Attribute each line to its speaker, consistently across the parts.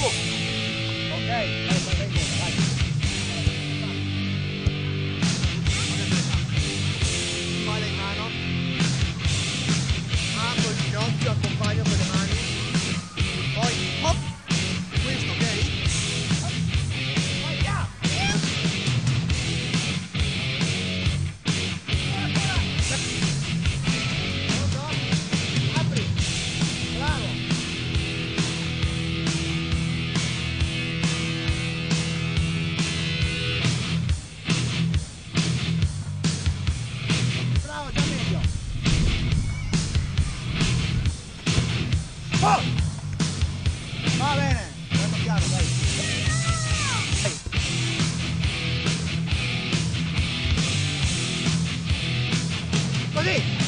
Speaker 1: Okay. Hey. Hey.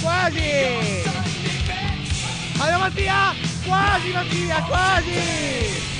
Speaker 1: quasi! Allora Mattia! Quasi Mattia, quasi!